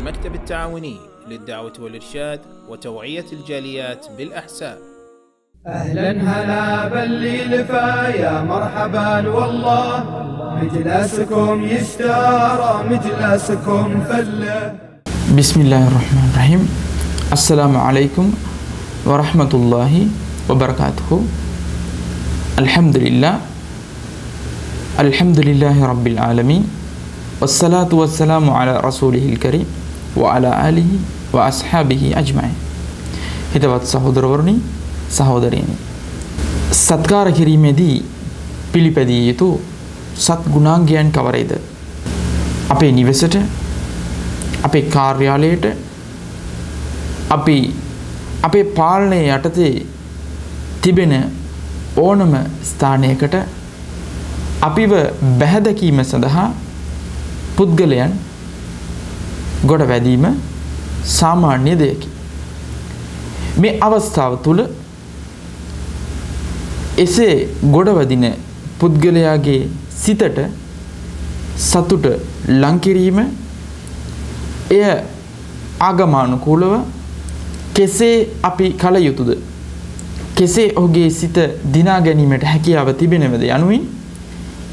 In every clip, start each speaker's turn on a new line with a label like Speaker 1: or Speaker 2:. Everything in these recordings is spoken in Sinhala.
Speaker 1: المكتب التعاوني للدعوة والإرشاد وتوعية الجاليات بالأحساء.
Speaker 2: أهلا هلا باللي لفا يا مرحبا والله. مجلسكم يشترى مجلسكم فله
Speaker 3: بسم الله الرحمن الرحيم. السلام عليكم ورحمة الله وبركاته. الحمد لله. الحمد لله رب العالمين. والصلاة والسلام على رسوله الكريم. වලා අලිහි වස්හාබිහි අජ්මයි. හිතවත් සහෝදරවරුණි සහෝදරයනි. සත්කාර කිරීමේදී පිළිපැදිය යුතු සත් ගුණාංගයන් කවරයිද. අපේ නිවෙසට අපේ කාර්යාලයට අපි අපේ පාලනය යටතේ තිබෙන ඕනම ස්ථානයකට අපිව බැහැදැකීම සඳහා පුද්ගලයන් ගොඩ වැදීම සාමාන්‍ය දෙයකි. මේ අවස්ථාව තුළ එසේ ගොඩවදින පුද්ගලයාගේ සිතට සතුට ලංකිරීම එය ආගමානුකූලව කෙසේ අපි කළ යුතුද කෙසේ ඔහුගේ සිත දිනා ගැනීමට හැකියාව තිබෙනවද යනුවෙන්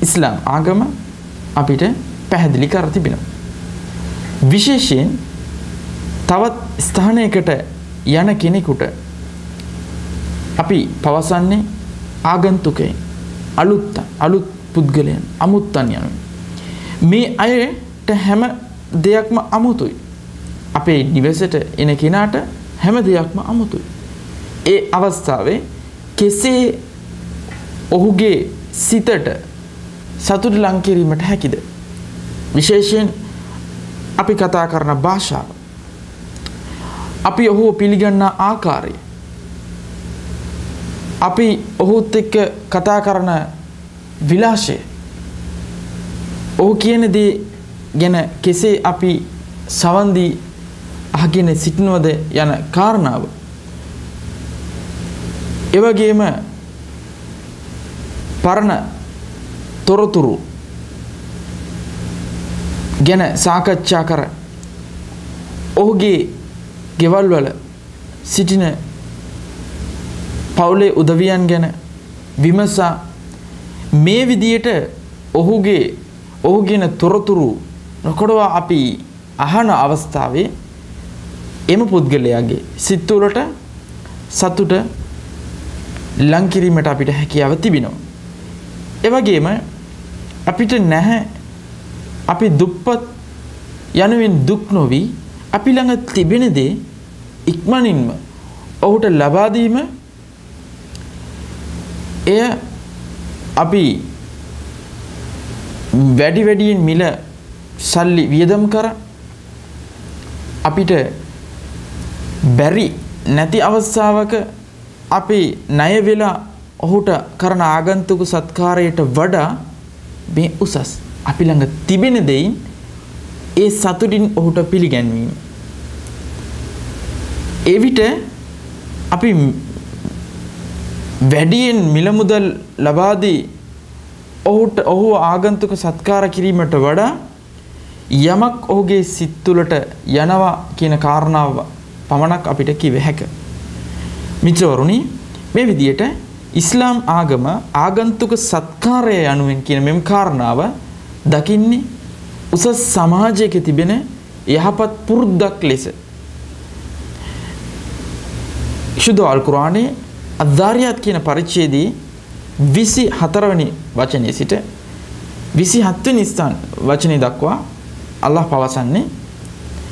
Speaker 3: ඉස්ලාම් ආගම අපිට පැහැදිලි කර තිබෙනවා. විශේෂයෙන් තවත් ස්ථානයකට යන කෙනෙකුට අපි පවසන්නේ ආගන්තුකයින් අලුත් අලුත් පුද්ගලයන් අමුත්තන් යනු. මේ අයට හැම දෙයක්ම අමුතුයි. අපේ නිවසට එන කෙනාට හැම දෙයක්ම අමුතුයි. ඒ අවස්ථාවේ කෙසේ ඔහුගේ සිතට සතුට ලංකිරීමට හැකිද. විශේෂයෙන් අපි කතා කරන භාෂාව. අපි ඔහු පිළිගන්නා ආකාරය. අපි ඔහුත් එක්ක කතා කරන විලාශය. ඔහු කියන දේ ගැන කෙසේ අපි සවන්දී අහගෙන සිටිනවද යන කාරණාව. එවගේම පරණ තොරතුරු ගැන සාකච්ඡා කර ඔහුගේ ගෙවල් වල සිටින පවුලේ උදවියන් ගැන විමසා මේ විදියට ඔහුගේ ඔහුගෙන තොරතුරු නොකොඩවා අපි අහන අවස්ථාවේ එම පුද්ගලයාගේ සිත්තුලට සතුට ලංකිරීමට අපිට හැකියාව තිබෙනවා. එවගේම අපිට නැහැ අපි දුප්පත් යනුවෙන් දුක් නොවී අපි ළඟ තිබෙන දේ ඉක්මනින්ම ඔහුට ලබා දීම එය අපි වැඩි වැඩියෙන් මිල සල්ලි වියදම් කර අපිට බැරි නැති අවස්ථාවක අපි ණය වෙලා ඔහුට කරන ආගන්තුක සත්කාරයට වඩා මේ උසස්. අපි ළඟ තිබෙන දෙයින් ඒ සතුටින් ඔහුට පිළිගැන්වීම. එවිට අපි වැඩියෙන් මිලමුදල් ලබාදී ඔහුට ඔහු ආගන්තුක සත්කාර කිරීමට වඩා යමක් ඔහුගේ සිත්තුලට යනවා කියන කාරණාව පමණක් අපිට කිව හැක. මිත්‍රවරුණි මේ විදියට ඉස්ලාම් ආගම ආගන්තුක සත්කාරය යනුවෙන් කියන මෙම කාරණාව දකින්නේ උසස් සමාජයක තිබෙන යහපත් පුරුද්දක් ලෙස. ශුද්ධ අල්කුරාණයේ අධාරයාත් කියන පරිච්ඡේදයේ විසි හතරවනි වචනය සිට විසි හත්වනි ස්ථාන වචනය දක්වා අල්له පවසන්නේ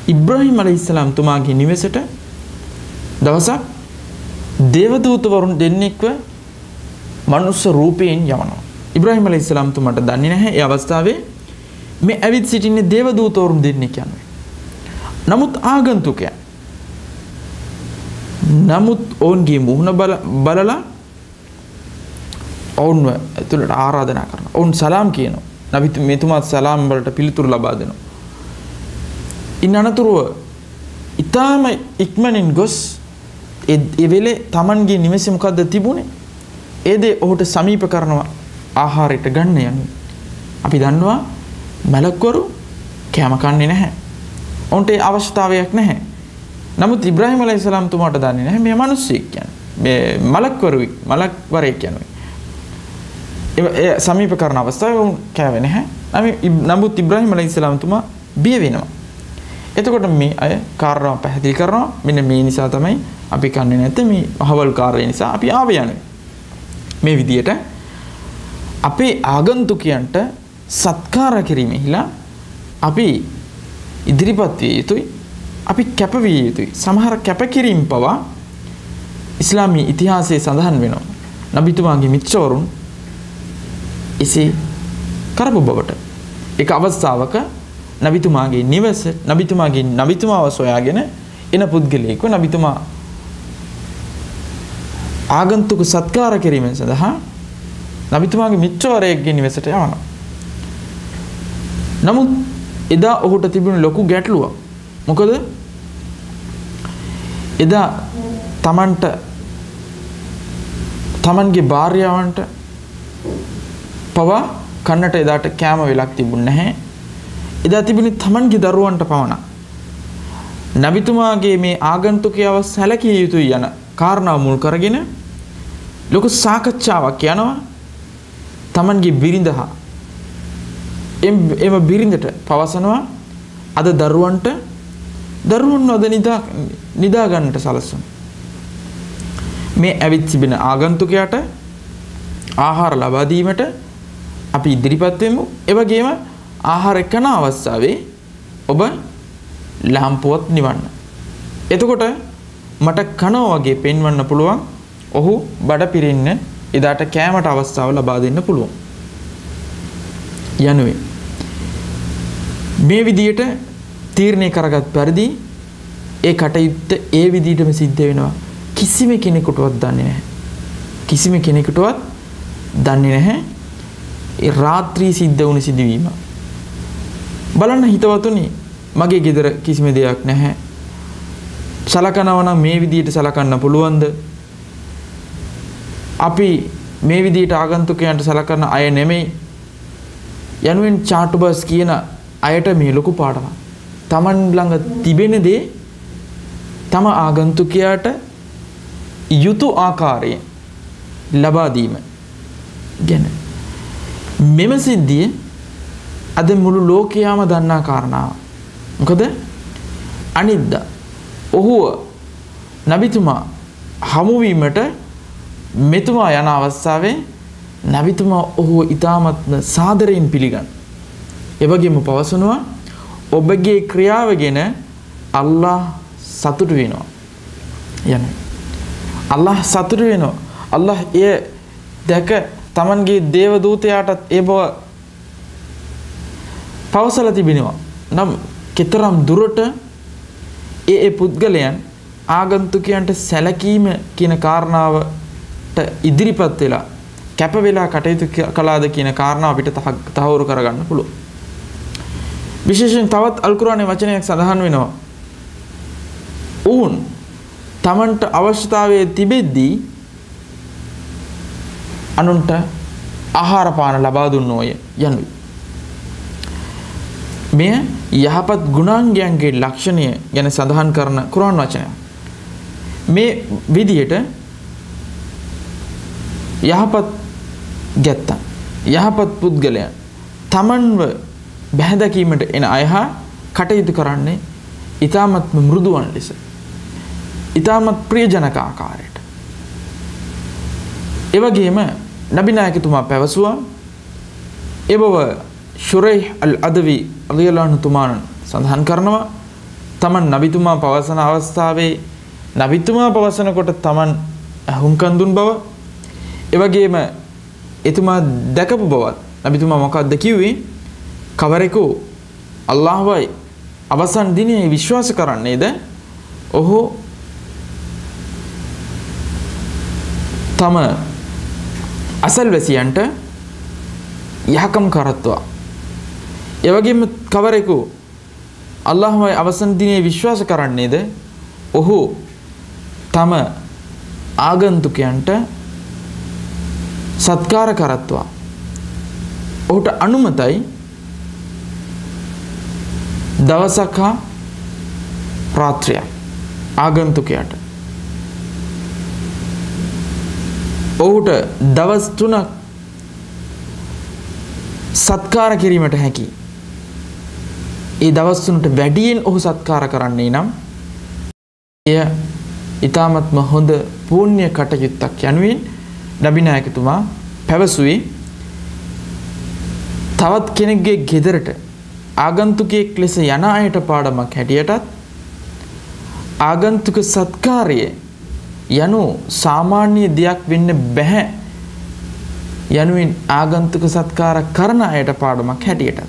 Speaker 3: ඉබ්‍රහිම් අල ඉස්ලාම් තුමාගේ නිවසට දවසක් දේවදූතවරුන් දෙන්නෙක්ව මනුස්ස රූපයෙන් යවනවා. ඉබ්‍රහිම අල ඉස්ලාම් තුමට දන්නේ නැහැ. ඒ අවස්ථාවේ මේ ඇවිත් සිටින්නේ දේවදූතවරුන් දෙන්නෙක් යනුවෙන්. නමුත් ආගන්තුකයන් නමුත් ඔවුන්ගේ මුහුණ බලලා ඔවුන්ව ඇතුළට ආරාධනා කරන ඔවුන් සලාම් කියනවා. නබිත් මෙතුමාත් සලාම් වලට පිළිතුරු ලබා දෙනවා. ඉන් අනතුරුව ඉතාම ඉක්මනින් ගොස් එවෙලේ තමන්ගේ නිවසේ මොකක්ද තිබුණේ? ඒදේ ඔහුට සමීප කරනවා. ආහාරයට ගන්න යනු. අපි දන්නවා මැලක්වරු කෑම කන්නේ නැහැ. ඔවුන්ට ඒ අවශ්‍යතාවයක් නැහැ. නමුත් ඉබ්‍රාහිම අලයිහිස්සලාම් තුමාට දන්නේ නැහැ මේ මිනිස්සෙක් කියන්නේ. මේ මලක්වරුයි මලක්වරයෙක් කියන්නේ. ඒ සමීප කරන අවස්ථාවේ උන් කෑවේ නැහැ. නමුත් ඉබ්‍රාහිම අලයිහිස්සලාම් තුමා බිය වෙනවා. එතකොට මේ අය කාරණාව පැහැදිලි කරනවා. මෙන්න මේ නිසා තමයි අපි කන්නේ නැත්තේ මේ අහවල් කාර්යය නිසා අපි ආවේ යන්නේ. මේ විදියට අපේ ආගන්තුකයන්ට සත්කාර කිරීමෙහිලා අපි ඉදිරිපත් විය යුතුයි. අපි කැපවිය යුතුයි. සමහර කැපකිරීම පවා ඉස්ලාමී ඉතිහාසයේ සඳහන් වෙනවා. නබිතුමාගේ මිත්‍රවරුන් එසේ කරපු බවට. එක අවස්ථාවක නබිතුමාගේ නිවස නබිතුමාගේ නබිතුමාව සොයාගෙන එන පුද්ගලයෙකු නබිතුමා ආගන්තුක සත්කාර කිරීම සඳහා නබිතුමාගේ මිත්‍රවරයෙක්ගේ නිවසට යවනවා. නමුත් එදා ඔහුට තිබුණු ලොකු ගැටලුවක්. මොකද එදා තමන්ට තමන්ගේ භාර්යාවන්ට පවා කන්නට එදාට කෑම වෙලක් තිබුණ නැහැ. එදා තිබුණේ තමන්ගේ දරුවන්ට පමණක්. නබිතුමාගේ මේ ආගන්තුකයව සැලකිය යුතුයි යන කාරණාව මුල් කරගෙන ලොකු සාකච්ඡාවක් යනවා තමන්ගේ බිරිඳ හා එම බිරිඳට පවසනවා අද දරුවන්ට දරුවන් අද නිදා නිදා ගන්නට සලස්වන. මේ ඇවිත් තිබෙන ආගන්තුකයාට ආහාර ලබා දීමට අපි ඉදිරිපත් වෙමු. ඒ වගේම ආහාර කන අවස්ථාවේ ඔබ ලාම්පුවත් නිවන්න. එතකොට මට කනවා වගේ පෙන්වන්න පුළුවන් ඔහු බඩ පිරෙන්න එදාට කෑමට අවස්ථාව ලබා දෙන්න පුළුවන්. යනුවේ. මේ විදියට තීරණය කරගත් පරිදි ඒ කටයුත්ත ඒ විදිහටම සිද්ධ වෙනවා. කිසිම කෙනෙකුටවත් දන්නේ නැහැ. කිසිම කෙනෙකුටවත් දන්නේ නැහැ. ඒ රාත්‍රී සිද්ධ වුණු සිදුවීම. බලන්න හිතවතුනි මගේ ගෙදර කිසිම දෙයක් නැහැ. සලකනවා නම් මේ විදිහට සලකන්න පුළුවන්ද? අපි මේ විදිහට ආගන්තුකයන්ට සලකන අය නෙමෙයි යනුවෙන් චාටු බස් කියන අයට මේ ලොකු පාඩමක්. Taman ළඟ තිබෙන දේ තම ආගන්තුකයාට යුතු ආකාරයෙන් ලබා දීම ගැන මෙම සිද්ධිය අද මුළු ලෝකයාම දන්නා කාරණාව. මොකද අනිද්දා ඔහුව නබිතුමා හමුවීමට මෙතුමා යන අවස්ථාවේ නවිතුමා ඔහු ඉතාමත්ම සාදරයෙන් පිළිගන්න. එවගේම පවසනවා ඔබගේ ක්‍රියාව ගෙන අල්ලා සතුට වෙනවා. යන. අල්ලා සතුට වෙනවා. අල්ලා එය දැක තමන්ගේ දේවදූතයාටත් ඒ බව පවසල තිබෙනවා. නම් කෙතරම් දුරට ඒ ඒ පුද්ගලයන් ආගන්තුකයන්ට සැලකීම කියන කාරණාව ඉදිරිපත් වෙලා කැප වෙලා කටයුතු කළාද කියන කාරණාව අපිට තහවුරු කරගන්න පුළුවන්. විශේෂයෙන් තවත් අල්කුරානේ වචනයක් සඳහන් වෙනවා. ඔවුන් තමන්ට අවශ්‍යතාවය තිබෙද්දී අනුන්ට ආහාර පාන ලබා දුන්නෝය යනුයි. මෙය යහපත් ගුණාංගයන්ගේ ලක්ෂණය ගැන සඳහන් කරන කුරාන් වචනය. මේ විදියට යහපත් ගැත්තන් යහපත් පුද්ගලයන් තමන්ව බැහැදකීමට එන අය හා කටයුතු කරන්නේ ඉතාමත්ම මෘදුවන් ලෙස. ඉතාමත් ප්‍රියජනක ආකාරයට. එවගේම නබිනායකතුමා පැවසුවා එබව ශුරයි අල් අදවි අලියලානුතුමානන් සඳහන් කරනවා තමන් නබිතුමා පවසන අවස්ථාවේ නබිතුමා පවසනකොට තමන් ඇහුම්කන්දුන් බව එවගේම එතුමා දැකපු බවත් නබිතුමා මොකක්ද කිව්වේ? කවරෙකු අල්ලාහවයි අවසන් දිනේ විශ්වාස කරන්නේද? ඔහු තම අසල්වැසියන්ට යහකම් කරත්වා. එවගේම කවරෙකු අල්ලාහමයි අවසන් දිනේ විශ්වාස කරන්නේද? ඔහු තම ආගන්තුකයන්ට සත්කාර කරත්වා ඔහුට අනුමතයි දවසක් හා රාත්‍රිය ආගන්තුකයාට ඔහුට දවස් තුනක් සත්කාර කිරීමට හැකි. ඒ දවස් තුනට වැඩියෙන් ඔහු සත්කාර කරන්නේ නම් එය ඊ타මත්ම හොඳ පුණ්‍ය කටයුත්තක් යනුවෙන් නබිනායකතුමා පැවසුවේ තවත් කෙනෙක්ගේ ගෙදරට ආගන්තුකයෙක් ලෙස යන අයට පාඩමක් හැටියටත් ආගන්තුක සත්කාරය යනු සාමාන්‍ය දෙයක් වෙන්න බැහැ යනුවෙන් ආගන්තුක සත්කාර කරන අයට පාඩමක් හැටියට.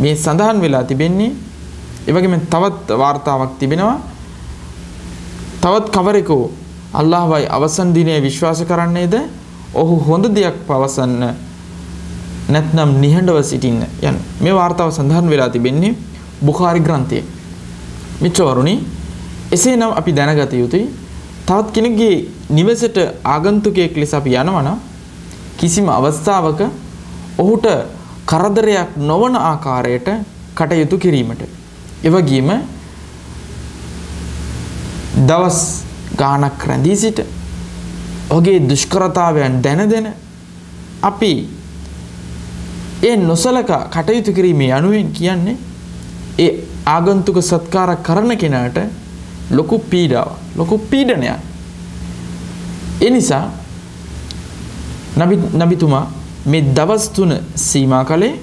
Speaker 3: මේ සඳහන් වෙලා තිබෙන්නේ එවැගේම තවත් වාර්තාවක් තිබෙනවා. තවත් කවරෙකෝ අල්ලාහ්වයි අවසන් දිනේ විශ්වාස කරන්නේද? ඔහු හොඳ දෙයක් පවසන්න නැත්නම් නිහඬව සිටින්න. යන මේ වාර්තාව සඳහන් වෙලා තිබෙන්නේ බුඛාරි ග්‍රන්ථයේ. මිත්‍රවරුනි එසේනම් අපි දැනගත යුතුයි. තවත් කෙනෙක්ගේ නිවසට ආගන්තුකයෙක් ලෙස අපි යනවා නම් කිසිම අවස්ථාවක ඔහුට කරදරයක් නොවන ආකාරයට කටයුතු කිරීමට. එවැගේම දවස් ගානක් රැඳී සිට ඔහුගේ දුෂ්කරතාවයන් දැන දැන අපි ඒ නොසලකා කටයුතු කිරීමේ යනුවෙන් කියන්නේ ඒ ආගන්තුක සත්කාර කරන කෙනාට ලොකු පීඩාවක් ලොකු පීඩනයක් ඒ නිසා නබි නබිතුමා මේ දවස් තුන සීමා කළේ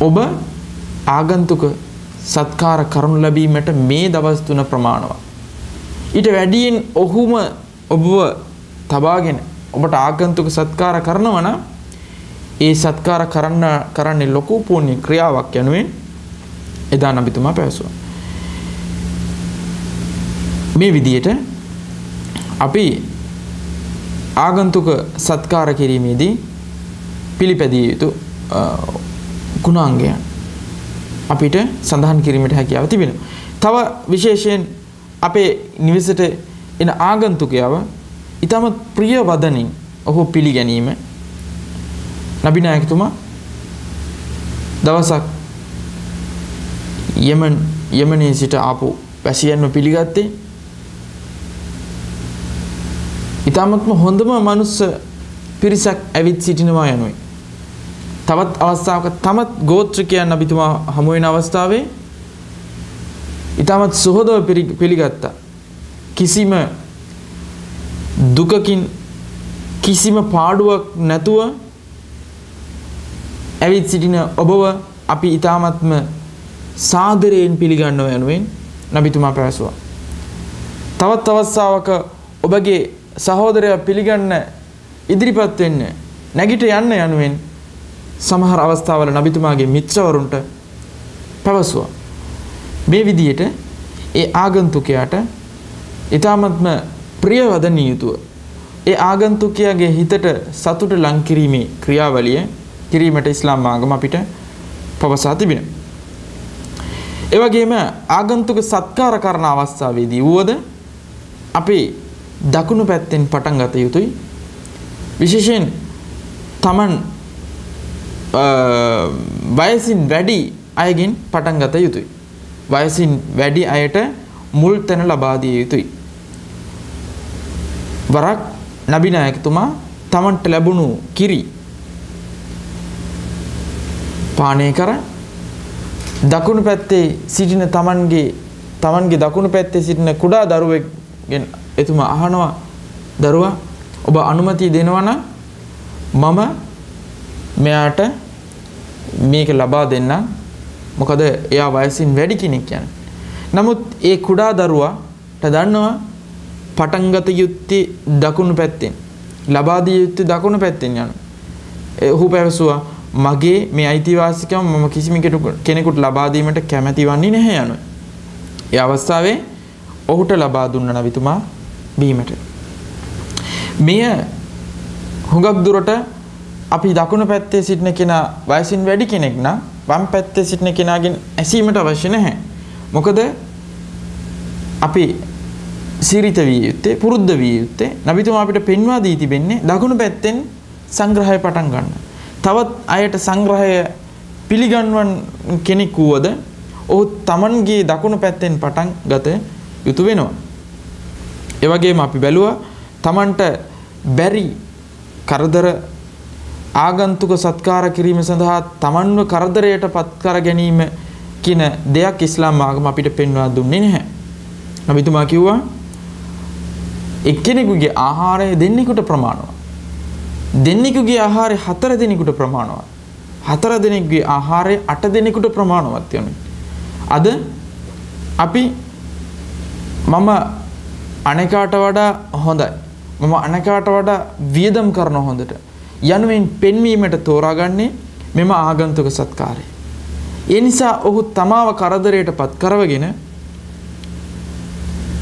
Speaker 3: ඔබ ආගන්තුක සත්කාර කරනු ලැබීමට මේ දවස් තුන ප්‍රමාණවත්. ඊට වැඩියෙන් ඔහුම ඔබව තබාගෙන ඔබට ආගන්තුක සත්කාර කරනවා නම් ඒ සත්කාර කරන්න කරන්නේ ලොකු පුණ්‍ය ක්‍රියාවක් යනුවෙන් එදා නබිතුමා පැවසුවා. මේ විදියට අපි ආගන්තුක සත්කාර කිරීමේදී පිළිපැදිය යුතු ගුණාංගයන් අපිට සඳහන් කිරීමට හැකියාව තිබෙනවා. තව විශේෂයෙන් අපේ නිවසට එන ආගන්තුකයව ඊටම ප්‍රිය වදනින් ඔහු පිළිගැනීම නබිනායකතුමා දවසක් යෙමන් යෙමනයේ සිට ආපු වැසියන්ව පිළිගත්තේ ඉතාමත්ම හොඳම මනුස්ස පිරිසක් ඇවිත් සිටිනවා යනුයි. තවත් අවස්ථාවක තමත් ගෝත්‍රිකයන් අබිතුමා හමුවෙන අවස්ථාවේ ඉතාමත් සුහදව පිළිගත්තා. කිසිම දුකකින් කිසිම පාඩුවක් නැතුව ඇවිත් සිටින ඔබව අපි ඉතාමත්ම සාදරයෙන් පිළිගන්නව යනුවෙන් නබිතුමා පැවසුවා. තවත් අවස්ථාවක ඔබගේ සහෝදරය පිළිගන්න ඉදිරිපත් වෙන්න නැගිට යන්න යනුවෙන් සමහර අවස්ථාවල නබිතුමාගේ මිත්‍රවරුන්ට පැවසුවා. මේ විදියට ඒ ආගන්තුකයාට ඊ타මත්ම ප්‍රියවදනිය යුතුව ඒ ආගන්තුකයාගේ හිතට සතුට ලං කිරීමේ ක්‍රියාවලිය කිරීමට ඉස්ලාම් ආගම අපිට පවසා තිබෙනවා. ඒ වගේම ආගන්තුක සත්කාර කරන අවස්ථාවේදී වුවද අපි දකුණු පැත්තෙන් පටන් ගත යුතුයි. විශේෂයෙන් Taman වයසින් වැඩි අයගෙන් පටන් ගත යුතුයි. වයසින් වැඩි අයට මුල් තැන ලබා දිය යුතුයි. වරක් නබි නායකතුමා Tamanට ලැබුණු කිරි පානය කර දකුණු පැත්තේ සිටින Tamanගේ Tamanගේ දකුණු පැත්තේ සිටින කුඩා දරුවෙක්ගෙන් එතුමා අහනවා දරුවා ඔබ අනුමතිය දෙනවා නම් මම මෙයාට මේක ලබා දෙන්නම් මොකද එයා වයසින් වැඩි කෙනෙක් යන. නමුත් ඒ කුඩා දරුවාට දන්නවා පටන් ගත යුත්තේ දකුණු පැත්තෙන්. ලබා දිය යුත්තේ දකුණු පැත්තෙන් යන. ඔහු පැවසුවා මගේ මේ අයිතිවාසිකම මම කිසිම කෙනෙකුට ලබා දීමට කැමැති වන්නේ නැහැ යන. ඒ අවස්ථාවේ ඔහුට ලබා දුන්න නබිතුමා බීමට. මෙය හුඟක් දුරට අපි දකුණු පැත්තේ සිටින කෙනා වයසින් වැඩි කෙනෙක් නම් වම් පැත්තේ සිටින කෙනාගෙන් ඇසීමට අවශ්‍ය නැහැ. මොකද අපි සිරිත විය යුත්තේ පුරුද්ද විය යුත්තේ නබිතුමා අපිට පෙන්වා දී තිබෙන්නේ දකුණු පැත්තෙන් සංග්‍රහය පටන් ගන්න. තවත් අයට සංග්‍රහය පිළිගන්වන් කෙනෙක් වුවද ඔහු Tamanගේ දකුණු පැත්තෙන් පටන් ගත යුතු වෙනවා. ඒ වගේම අපි බැලුවා Tamanට බැරි කරදර ආගන්තුක සත්කාර කිරීම සඳහා Tamanව කරදරයට පත් කර ගැනීම කියන දෙයක් ඉස්ලාම් ආගම අපිට පෙන්වා දුන්නේ නැහැ. නබිතුමා කිව්වා එක්කෙනෙකුගේ ආහාරය දෙන්නෙකුට ප්‍රමාණවත්. දෙන්නෙකුගේ ආහාරය හතර දෙනෙකුට ප්‍රමාණවත්. හතර දෙනෙකුගේ ආහාරය අට දෙනෙකුට ප්‍රමාණවත් යනුයි. අද අපි මම අනෙකාට වඩා හොඳයි. මම අනෙකාට වඩා වියදම් කරන හොඳට යනුවෙන් පෙන්වීමට තෝරාගන්නේ මෙම ආගන්තුක සත්කාරය. ඒ නිසා ඔහු තමාව කරදරයට පත් කරවගෙන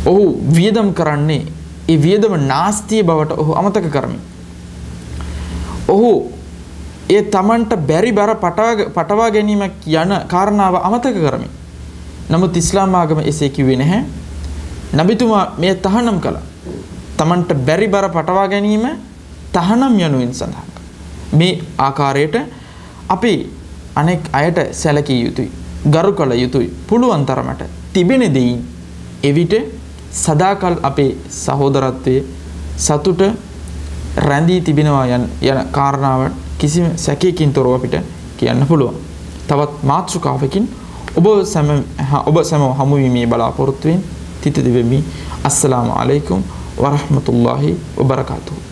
Speaker 3: ඔහු වියදම් කරන්නේ ඒ වියදම නාස්තිය බවට ඔහු අමතක කරමි. ඔහු ඒ තමන්ට බැරි බර පටවා ගැනීමක් යන කාරණාව අමතක කරමි. නමුත් ඉස්ලාම් ආගම එසේ කිව්වේ නැහැ. නබිතුමා මෙය තහනම් කළා. තමන්ට බැරි බර පටවා ගැනීම තහනම් යනුවෙන් සඳහන්. මේ ආකාරයට අපි අනෙක් අයට සැලකිය යුතුයි. ගරු කළ යුතුයි. පුළුවන් තරමට තිබෙන දෙයින් එවිට සදාකල් අපේ සහෝදරත්වයේ සතුට රැඳී තිබෙනවා යන යන කාරණාව කිසිම සැකයකින් තොරව අපිට කියන්න පුළුවන්. තවත් මාතෘකාවකින් ඔබ සැම ඔබ සැම හමුවීමේ බලාපොරොත්තුවෙන් තිත දෙවෙමි. අස්සලාමු අලයිකුම් වරහමතුල්ලාහි වබරකාතුහු